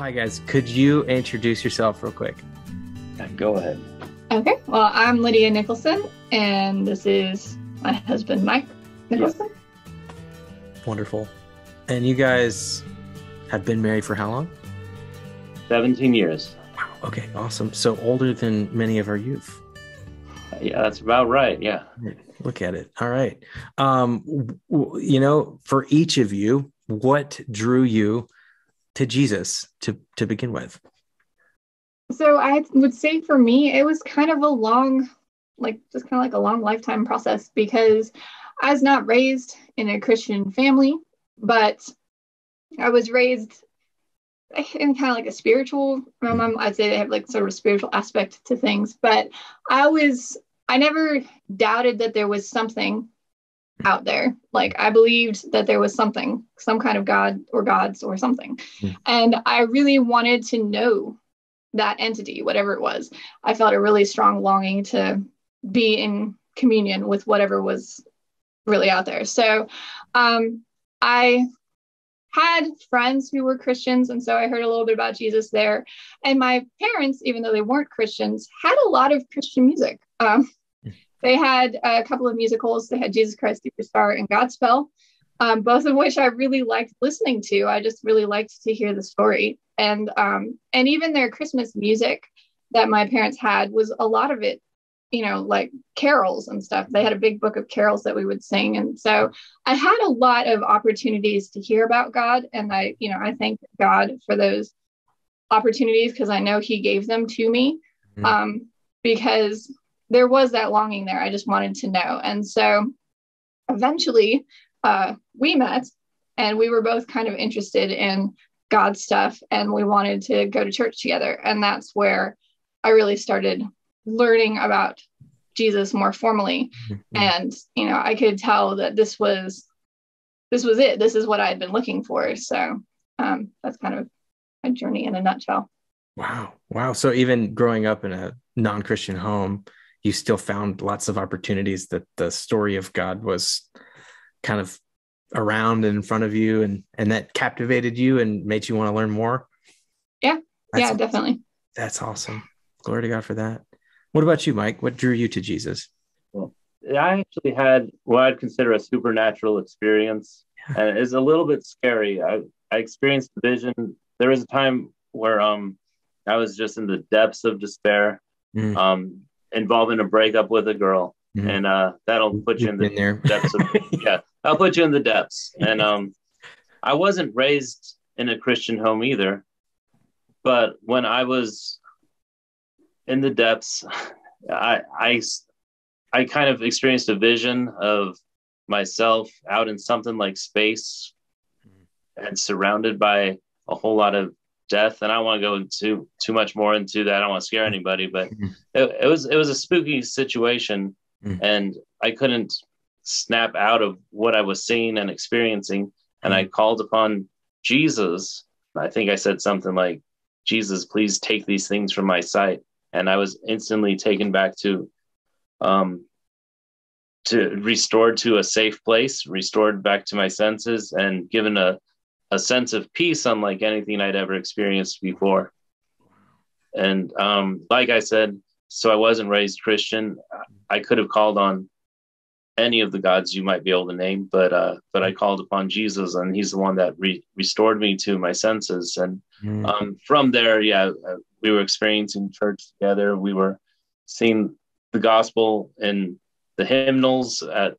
Hi, guys. Could you introduce yourself real quick? Go ahead. Okay. Well, I'm Lydia Nicholson, and this is my husband, Mike Nicholson. Wonderful. And you guys have been married for how long? 17 years. Wow. Okay. Awesome. So older than many of our youth. Yeah, that's about right. Yeah. Look at it. All right. Um, w- you know, for each of you, what drew you to Jesus to to begin with? So I would say for me, it was kind of a long, like just kind of like a long lifetime process because I was not raised in a Christian family, but I was raised in kind of like a spiritual. Mom, I'd say they have like sort of a spiritual aspect to things, but I was, I never doubted that there was something out there. Like I believed that there was something, some kind of God or gods or something. Mm. And I really wanted to know that entity, whatever it was. I felt a really strong longing to be in communion with whatever was really out there. So um, I had friends who were Christians, and so I heard a little bit about Jesus there. And my parents, even though they weren't Christians, had a lot of Christian music. Um, they had a couple of musicals. They had Jesus Christ Superstar and Godspell, um, both of which I really liked listening to. I just really liked to hear the story, and um, and even their Christmas music that my parents had was a lot of it you know, like carols and stuff. They had a big book of carols that we would sing. And so I had a lot of opportunities to hear about God. And I, you know, I thank God for those opportunities because I know He gave them to me. Mhm. Um, because there was that longing there. I just wanted to know. And so eventually uh, we met and we were both kind of interested in God stuff and we wanted to go to church together. And that's where I really started learning about Jesus more formally. And, you know, I could tell that this was this was it. This is what I had been looking for. So um, that's kind of my journey in a nutshell. Wow. Wow. So even growing up in a non-Christian home, you still found lots of opportunities that the story of God was kind of around and in front of you and and that captivated you and made you want to learn more. Yeah. That's yeah, awesome. definitely. That's awesome. Glory to God for that. What about you, Mike? What drew you to Jesus? Well, I actually had what I'd consider a supernatural experience, and it's a little bit scary. I, I experienced a vision. There was a time where um I was just in the depths of despair, Mm. um, involving a breakup with a girl, Mhm. and uh, that'll put you in the in there. depths of yeah i'll put you in the depths and um i wasn't raised in a christian home either but when i was in the depths i i i kind of experienced a vision of myself out in something like space and surrounded by a whole lot of death and i don't want to go into too much more into that i don't want to scare anybody but it, it was it was a spooky situation Mhm. and i couldn't snap out of what i was seeing and experiencing and i called upon jesus i think i said something like jesus please take these things from my sight and i was instantly taken back to um to restored to a safe place restored back to my senses and given a a sense of peace unlike anything i'd ever experienced before and um like i said so i wasn't raised christian i could have called on any of the gods you might be able to name but uh but i called upon jesus and he's the one that re- restored me to my senses and Mm. um, from there, yeah, uh, we were experiencing church together. We were seeing the gospel in the hymnals at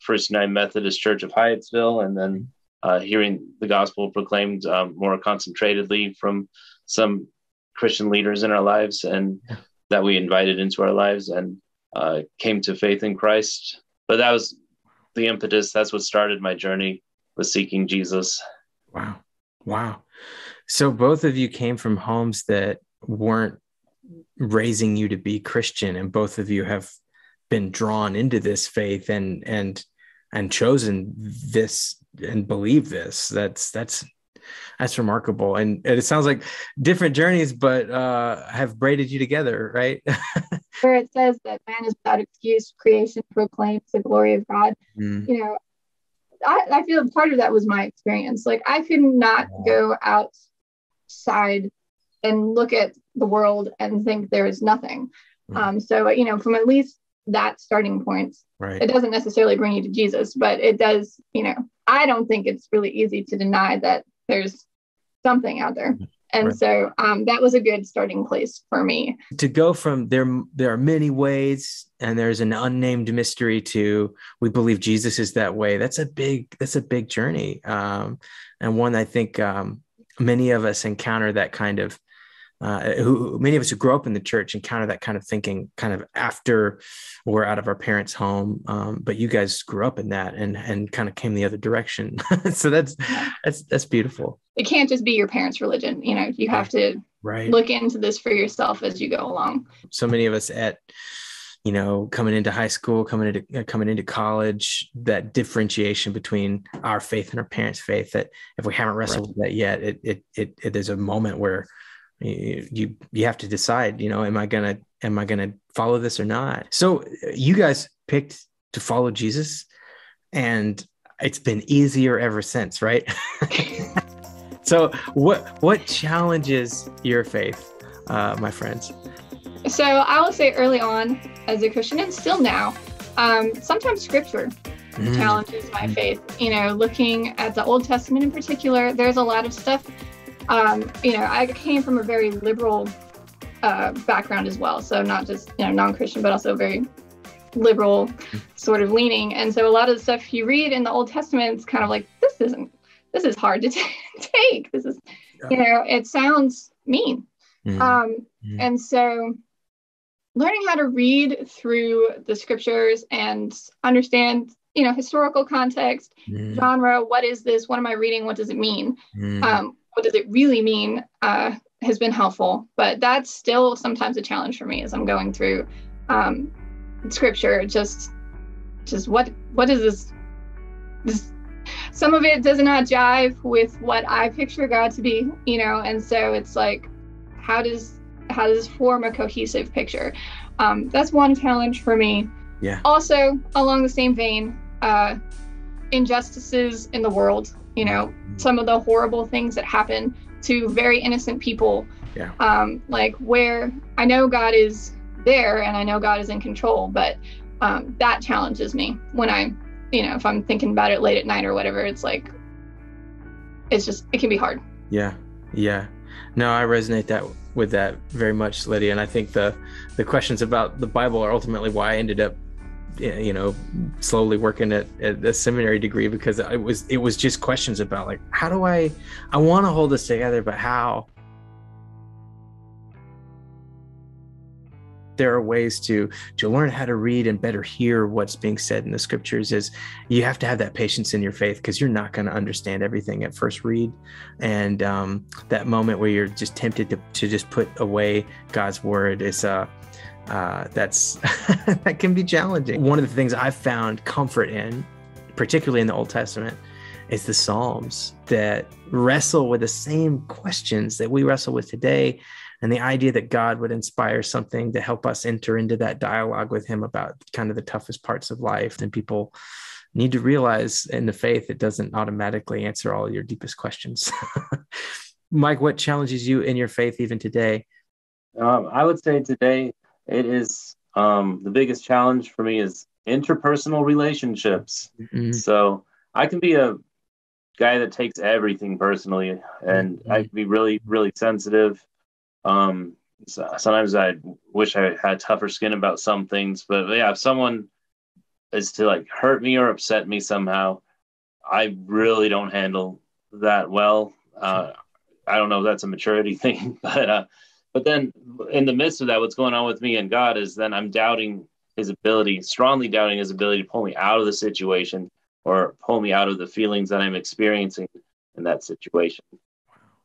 First United Methodist Church of Hyattsville, and then uh, hearing the gospel proclaimed um, more concentratedly from some Christian leaders in our lives, and that we invited into our lives and uh, came to faith in Christ. But that was the impetus. That's what started my journey was seeking Jesus. Wow. Wow. So both of you came from homes that weren't raising you to be Christian and both of you have been drawn into this faith and and and chosen this and believe this. That's that's that's remarkable. And, and it sounds like different journeys, but uh have braided you together, right? Where it says that man is without excuse, creation proclaims the glory of God. Mm, you know, I, I feel part of that was my experience. Like I could not Wow. go outside and look at the world and think there is nothing. Mm. Um, so, you know, from at least that starting point, right. it doesn't necessarily bring you to Jesus, but it does, you know, I don't think it's really easy to deny that there's something out there. Mm. And right. so um, that was a good starting place for me. To go from there, there are many ways, and there's an unnamed mystery to we believe Jesus is that way. That's a big, that's a big journey, um, and one I think um, many of us encounter that kind of uh, who many of us who grow up in the church encounter that kind of thinking kind of after we're out of our parents' home. Um, but you guys grew up in that and and kind of came the other direction. so that's that's that's beautiful. It can't just be your parents' religion. You know, you have to right. look into this for yourself as you go along. So many of us at you know coming into high school coming into uh, coming into college that differentiation between our faith and our parents faith that if we haven't wrestled right. with that yet it, it it it there's a moment where you you have to decide you know am i gonna am i gonna follow this or not? So you guys picked to follow jesus and it's been easier ever since right? So what what challenges your faith uh, my friends? So i will say early on as a christian and still now um, sometimes scripture mm. challenges my faith. You know looking at the old testament in particular there's a lot of stuff um, you know, I came from a very liberal uh, background as well. So not just, you know, non-Christian, but also very liberal sort of leaning. And so a lot of the stuff you read in the Old Testament is kind of like, this isn't, this is hard to t- take. This is, yeah. you know, it sounds mean. Mm-hmm. Um, mm-hmm. And so learning how to read through the scriptures and understand you know historical context mm. genre what is this what am i reading what does it mean mm. um, what does it really mean uh, has been helpful. But that's still sometimes a challenge for me as I'm going through um, scripture. Just, just what what is this? This some of it does not jive with what I picture God to be, you know, and so it's like, how does how does this form a cohesive picture? Um, that's one challenge for me. Yeah. Also, along the same vein, uh, injustices in the world you know some of the horrible things that happen to very innocent people. Yeah. Um like where i know god is there and i know god is in control but um that challenges me when i you know if i'm thinking about it late at night or whatever it's like it's just it can be hard. Yeah. Yeah. No i resonate that with that very much lydia and i think the the questions about the bible are ultimately why i ended up you know slowly working at, at seminary degree because it was it was just questions about like how do i i want to hold this together but how? There are ways to to learn how to read and better hear what's being said in the scriptures is you have to have that patience in your faith because you're not going to understand everything at first read. And um, that moment where you're just tempted to, to just put away god's word is uh uh, that's that can be challenging. One of the things I've found comfort in, particularly in the Old Testament, is the Psalms that wrestle with the same questions that we wrestle with today. And the idea that God would inspire something to help us enter into that dialogue with Him about kind of the toughest parts of life. And people need to realize in the faith, it doesn't automatically answer all your deepest questions. Mike, what challenges you in your faith even today? Um, I would say today it is um, the biggest challenge for me is interpersonal relationships. Mm-hmm. So I can be a guy that takes everything personally, and mm-hmm. I can be really, really sensitive. Um, so sometimes I wish I had tougher skin about some things, but yeah, if someone is to like hurt me or upset me somehow, I really don't handle that well. Uh, I don't know if that's a maturity thing, but uh, but then in the midst of that, what's going on with me and God is then I'm doubting his ability, strongly doubting his ability to pull me out of the situation or pull me out of the feelings that I'm experiencing in that situation.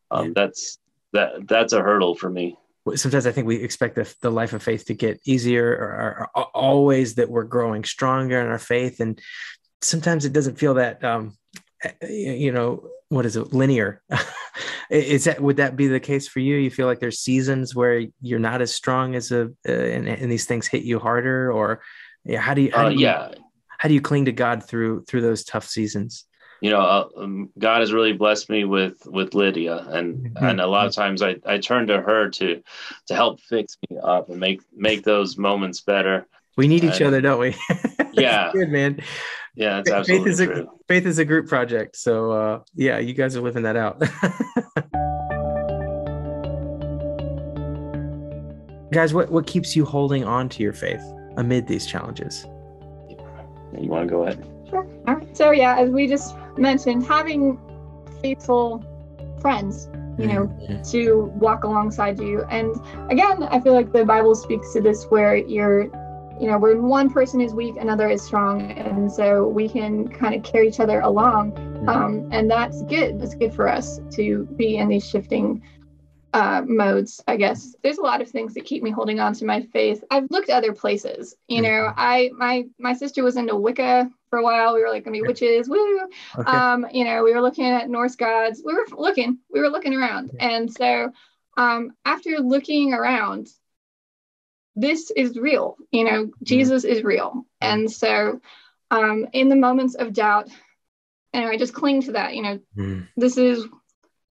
Um, yeah. That's that that's a hurdle for me. Sometimes I think we expect the, the life of faith to get easier, or, or, or always that we're growing stronger in our faith, and sometimes it doesn't feel that um, you know what is it linear is that would that be the case for you you feel like there's seasons where you're not as strong as a uh, and, and, these things hit you harder or yeah how do you, how uh, do you yeah how do you cling to god through through those tough seasons you know, uh, um, God has really blessed me with with Lydia, and mm-hmm. and a lot of times I I turn to her to to help fix me up and make make those moments better. We need each other, don't we? yeah, good man. Yeah, it's absolutely faith is true. a faith is a group project. So uh, yeah, you guys are living that out. guys, what what keeps you holding on to your faith amid these challenges? You want to go ahead? Sure. All right. So yeah, as we just mentioned, having faithful friends, you know, mm-hmm. to walk alongside you. And again, I feel like the Bible speaks to this where you're, you know, when one person is weak, another is strong, and so we can kind of carry each other along. Mm-hmm. Um, and that's good. That's good for us to be in these shifting uh, modes, I guess. There's a lot of things that keep me holding on to my faith. I've looked other places. You know, mm-hmm. I my my sister was into Wicca for a while. We were like, gonna be witches, woo. Okay. Um, you know, we were looking at Norse gods. We were looking, we were looking around. And so um, after looking around, this is real. You know, mm-hmm. Jesus is real. And so um, in the moments of doubt, and I just cling to that, you know, mm. this is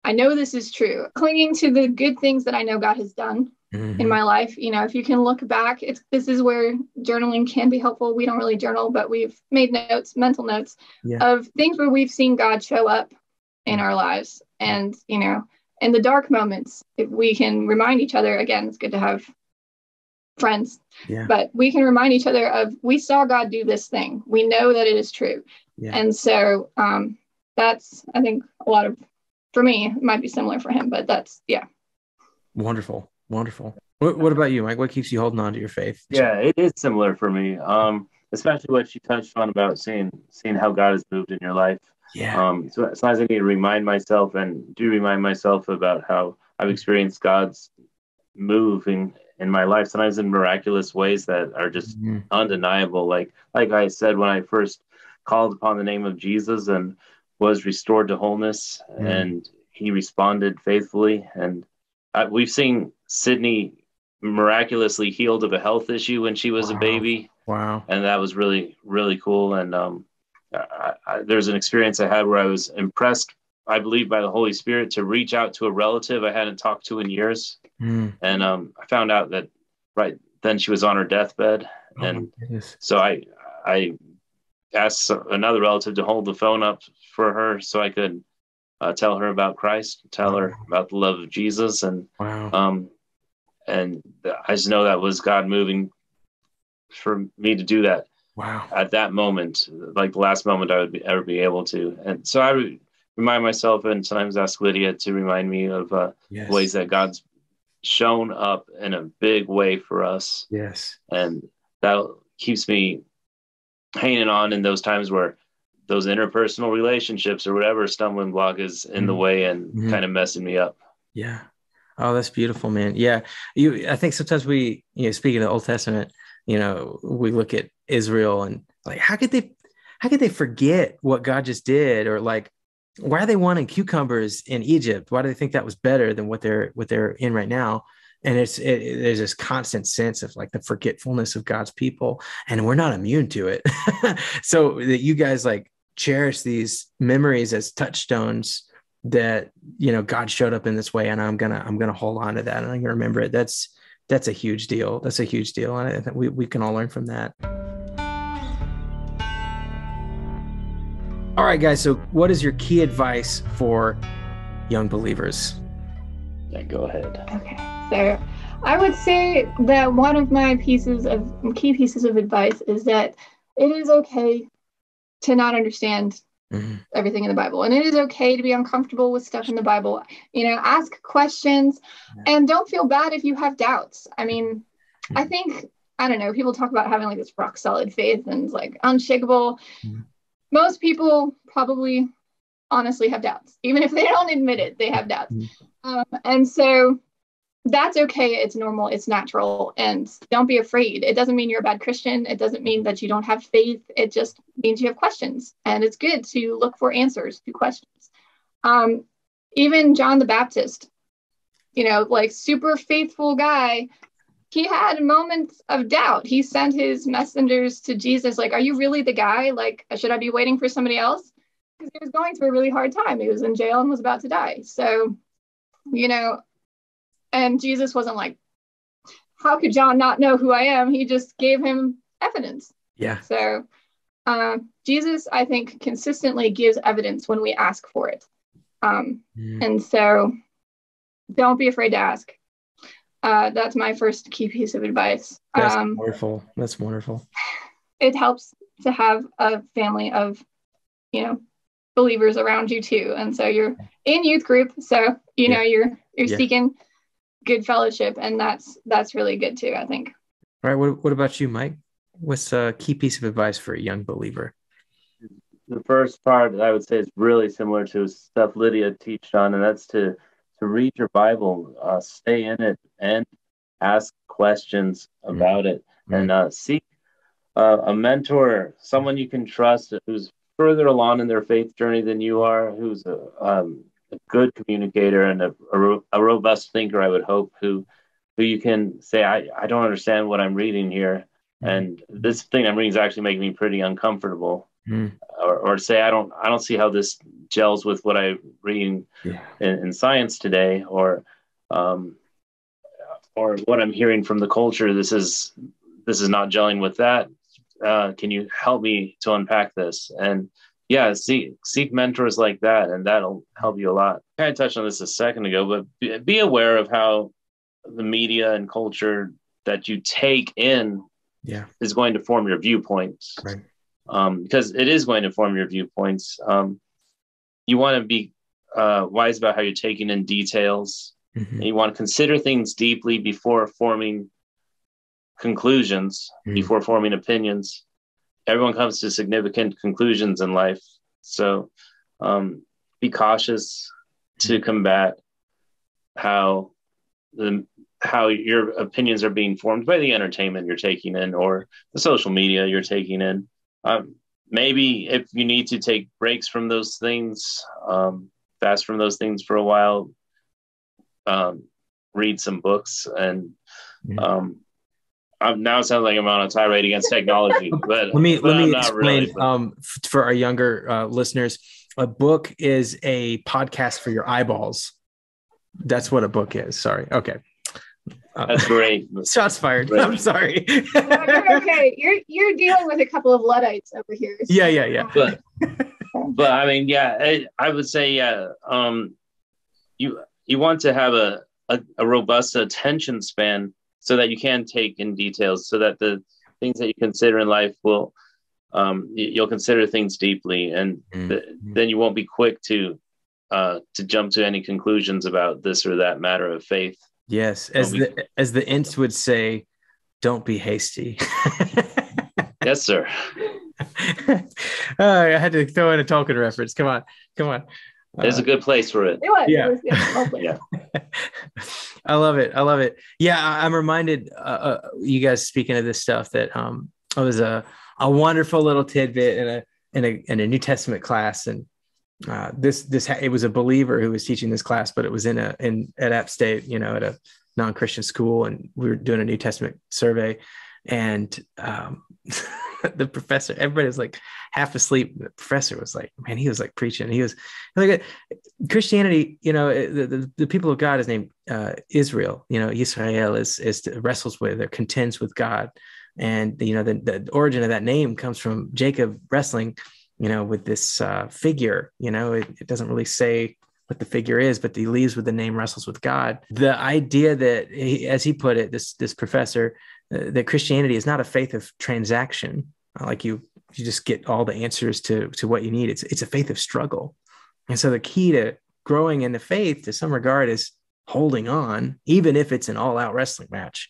I know this is true. Clinging to the good things that I know God has done mm-hmm. in my life. You know, if you can look back, it's this is where journaling can be helpful. We don't really journal, but we've made notes, mental notes yeah. of things where we've seen God show up in our lives. And, you know, in the dark moments, if we can remind each other again, it's good to have friends, yeah. but we can remind each other of we saw God do this thing. We know that it is true. Yeah. And so um, that's, I think, a lot of for me, it might be similar for him, but that's yeah. Wonderful, wonderful. What, what about you, Mike? What keeps you holding on to your faith? Yeah, it is similar for me. Um, especially what you touched on about seeing seeing how God has moved in your life. Yeah. Um, so sometimes I need to remind myself and do remind myself about how I've experienced God's moving in my life, sometimes in miraculous ways that are just mm-hmm. undeniable. Like like I said when I first called upon the name of Jesus and was restored to wholeness mm. and he responded faithfully. And I, we've seen Sydney miraculously healed of a health issue when she was wow. a baby. Wow. And that was really, really cool. And um, I, I, there's an experience I had where I was impressed, I believe, by the Holy Spirit to reach out to a relative I hadn't talked to in years. Mm. And um, I found out that right then she was on her deathbed. Oh and so I, I asked another relative to hold the phone up for her so I could uh, tell her about Christ, tell her about the love of Jesus, and wow. um, and I just know that was God moving for me to do that. Wow! At that moment, like the last moment I would be, ever be able to, and so I re- remind myself, and sometimes ask Lydia to remind me of uh, yes. ways that God's shown up in a big way for us. Yes, and that keeps me hanging on in those times where those interpersonal relationships or whatever stumbling block is in mm-hmm. the way and mm-hmm. kind of messing me up. Yeah. Oh, that's beautiful, man. Yeah. You I think sometimes we, you know, speaking of the Old Testament, you know, we look at Israel and like how could they how could they forget what God just did? Or like why are they wanting cucumbers in Egypt? Why do they think that was better than what they're what they're in right now? and it's it, there's this constant sense of like the forgetfulness of God's people, and we're not immune to it. so that you guys like cherish these memories as touchstones that you know God showed up in this way, and I'm gonna I'm gonna hold on to that, and I'm gonna remember it. That's that's a huge deal. That's a huge deal, and I think we we can all learn from that. All right, guys. So, what is your key advice for young believers? Yeah, go ahead. Okay. So I would say that one of my pieces of key pieces of advice is that it is okay to not understand mm-hmm. everything in the Bible. And it is okay to be uncomfortable with stuff in the Bible. You know, ask questions yeah. and don't feel bad if you have doubts. I mean, mm-hmm. I think, I don't know, people talk about having like this rock solid faith and like unshakable. Mm-hmm. Most people probably honestly have doubts. Even if they don't admit it, they have doubts. Mm-hmm. Um, and so that's okay. It's normal. It's natural. And don't be afraid. It doesn't mean you're a bad Christian. It doesn't mean that you don't have faith. It just means you have questions. And it's good to look for answers to questions. Um, even John the Baptist, you know, like super faithful guy, he had moments of doubt. He sent his messengers to Jesus, like, Are you really the guy? Like, should I be waiting for somebody else? because he was going through a really hard time. He was in jail and was about to die. So, you know, and Jesus wasn't like, how could John not know who I am? He just gave him evidence. Yeah. So, uh, Jesus, I think, consistently gives evidence when we ask for it. Um, mm. And so, don't be afraid to ask. Uh, that's my first key piece of advice. That's um, wonderful. That's wonderful. It helps to have a family of, you know, believers around you too. And so you're in youth group, so you yeah. know you're you're yeah. seeking good fellowship, and that's that's really good too. I think. All right. What What about you, Mike? What's a key piece of advice for a young believer? The first part I would say is really similar to stuff Lydia teached on, and that's to to read your Bible, uh, stay in it, and ask questions mm-hmm. about mm-hmm. it, and uh, seek uh, a mentor, someone you can trust who's further along in their faith journey than you are, who's a, um, a good communicator and a, a, a, robust thinker, I would hope, who who you can say, I, I don't understand what I'm reading here. Mm-hmm. And this thing I'm reading is actually making me pretty uncomfortable. Mm. Or, or say I don't I don't see how this gels with what I read yeah. in, in, science today, or um, or what I'm hearing from the culture. This is this is not gelling with that uh, can you help me to unpack this? And yeah, seek seek mentors like that, and that'll help you a lot. I kind of touched on this a second ago, but be, be aware of how the media and culture that you take in yeah. is going to form your viewpoints. Right. Um, because it is going to form your viewpoints. Um, you want to be uh, wise about how you're taking in details. Mm-hmm. you want to consider things deeply before forming conclusions mm. before forming opinions. Everyone comes to significant conclusions in life. So um, be cautious to hmm. combat how the how your opinions are being formed by the entertainment you're taking in or the social media you're taking in. Um, maybe if you need to take breaks from those things, um, fast from those things for a while, um, read some books and um, I'm, now it sounds like I'm on a tirade against technology, but let me but let me explain really, um, for our younger uh, listeners. A book is a podcast for your eyeballs. That's what a book is. Sorry. Okay. Uh, That's great. Shots fired. Great. I'm sorry. no, you're okay. You're you're dealing with a couple of luddites over here. So. Yeah, yeah, yeah. But, but I mean, yeah, I, I would say, yeah. Um, you you want to have a, a, a robust attention span so that you can take in details so that the things that you consider in life will um, you'll consider things deeply and mm-hmm. th- then you won't be quick to uh, to jump to any conclusions about this or that matter of faith yes as be- the as the Ents would say don't be hasty yes sir oh, i had to throw in a Tolkien reference come on come on there's uh, a good place for it. It was. Yeah. It was yeah. I love it. I love it. Yeah, I'm reminded, uh, uh, you guys speaking of this stuff, that um, I was a a wonderful little tidbit in a in a in a New Testament class, and uh, this this it was a believer who was teaching this class, but it was in a in at App State, you know, at a non Christian school, and we were doing a New Testament survey, and um, the professor, everybody was like half asleep. The professor was like, man, he was like preaching. He was like Christianity, you know, the, the, the people of God is named uh, Israel, you know, Israel is, is wrestles with or contends with God. And, you know, the, the origin of that name comes from Jacob wrestling, you know, with this uh, figure, you know, it, it doesn't really say what the figure is, but he leaves with the name wrestles with God. The idea that, he, as he put it, this this professor, uh, that Christianity is not a faith of transaction, like you you just get all the answers to to what you need. It's it's a faith of struggle, and so the key to growing in the faith, to some regard, is holding on, even if it's an all out wrestling match.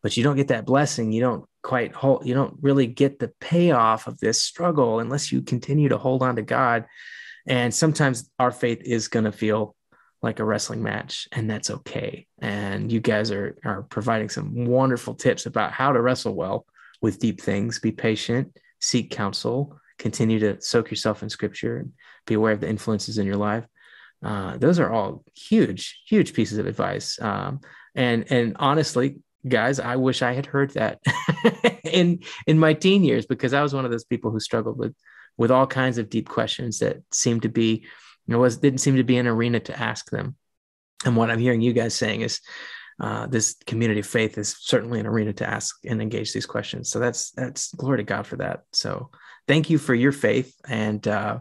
But you don't get that blessing. You don't quite hold. You don't really get the payoff of this struggle unless you continue to hold on to God. And sometimes our faith is going to feel like a wrestling match and that's okay and you guys are are providing some wonderful tips about how to wrestle well with deep things be patient seek counsel continue to soak yourself in scripture be aware of the influences in your life uh, those are all huge huge pieces of advice um, and and honestly guys i wish i had heard that in in my teen years because i was one of those people who struggled with with all kinds of deep questions that seemed to be, you know, was didn't seem to be an arena to ask them. And what I'm hearing you guys saying is, uh, this community of faith is certainly an arena to ask and engage these questions. So that's that's glory to God for that. So thank you for your faith, and uh,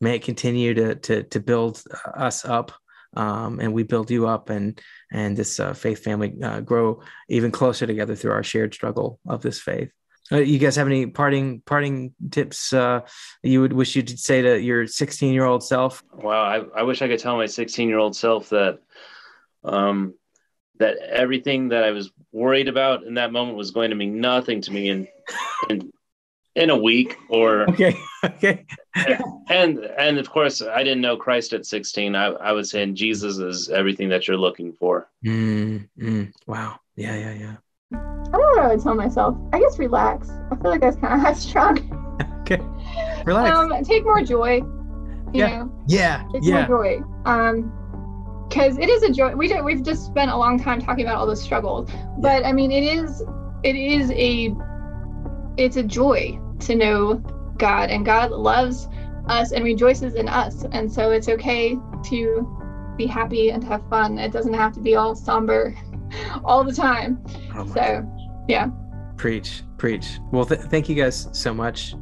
may it continue to to to build us up, um, and we build you up, and and this uh, faith family uh, grow even closer together through our shared struggle of this faith. Uh, you guys have any parting parting tips uh, you would wish you'd say to your 16 year old self? Wow, I, I wish I could tell my 16 year old self that um, that everything that I was worried about in that moment was going to mean nothing to me and in, in a week or okay okay. And and of course I didn't know Christ at 16 I, I was saying Jesus is everything that you're looking for. Mm, mm, wow. Yeah yeah yeah. I don't know what I would tell myself. I guess relax. I feel like that's kind of high strong okay. Relax. Um take more joy you yeah. know? Yeah take yeah. more joy. Um because it is a joy. We do, we've just spent a long time talking about all the struggles, but I mean, it is it is a it's a joy to know God, and God loves us and rejoices in us, and so it's okay to be happy and have fun. It doesn't have to be all somber all the time. Oh my so, yeah. Preach, preach. Well, th- thank you guys so much